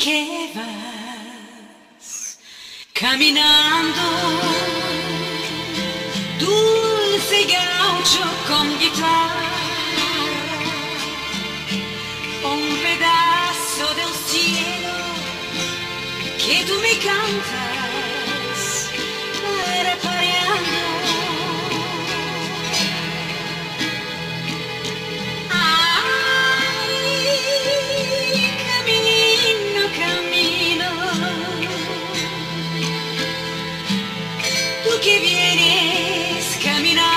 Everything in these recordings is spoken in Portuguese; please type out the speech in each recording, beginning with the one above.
que vas caminando, dulce gaucho con guitarra, un pedazo del cielo que tú me cantas. che vieni camminando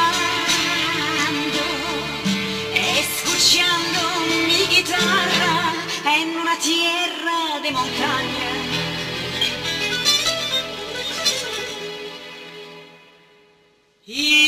e scucciando mi chitarra in una tierra di montagna. Yeah.